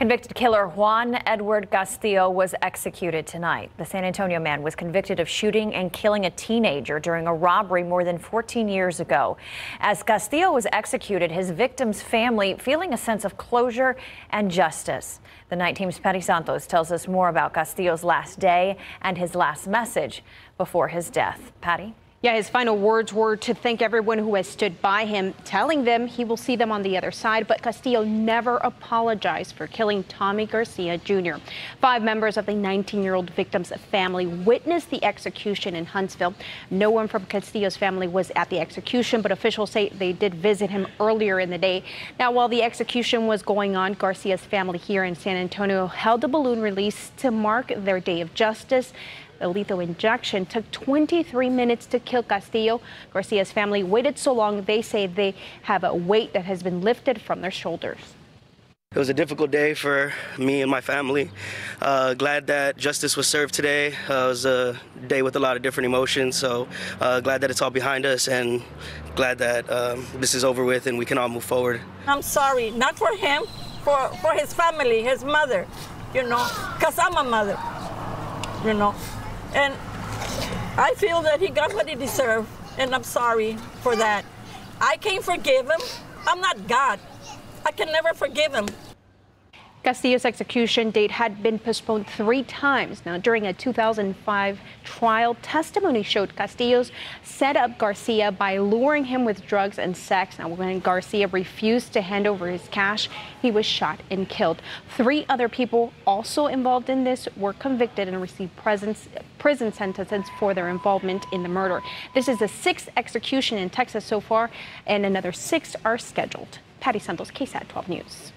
Convicted killer Juan Edward Castillo was executed tonight. The San Antonio man was convicted of shooting and killing a teenager during a robbery more than 14 years ago. As Castillo was executed, his victim's family feeling a sense of closure and justice. The night team's Patty Santos tells us more about Castillo's last day and his last message before his death. Patty? Yeah, his final words were to thank everyone who has stood by him, telling them he will see them on the other side. But Castillo never apologized for killing Tommy Garcia Jr. Five members of the 19 year old victim's family witnessed the execution in Huntsville. No one from Castillo's family was at the execution, but officials say they did visit him earlier in the day. Now, while the execution was going on, Garcia's family here in San Antonio held a balloon release to mark their day of justice. The lethal injection took 23 minutes to kill Castillo. Garcia's family waited so long, they say they have a weight that has been lifted from their shoulders. It was a difficult day for me and my family. Uh, glad that justice was served today. Uh, it was a day with a lot of different emotions, so uh, glad that it's all behind us and glad that um, this is over with and we can all move forward. I'm sorry, not for him, for, for his family, his mother, you know, because I'm a mother, you know. And I feel that he got what he deserved, and I'm sorry for that. I can't forgive him. I'm not God. I can never forgive him. Castillo's execution date had been postponed three times. Now, during a 2005 trial, testimony showed Castillo's set up Garcia by luring him with drugs and sex. Now, when Garcia refused to hand over his cash, he was shot and killed. Three other people also involved in this were convicted and received prison sentences for their involvement in the murder. This is the sixth execution in Texas so far, and another six are scheduled. Patty Santos, KSAT 12 News.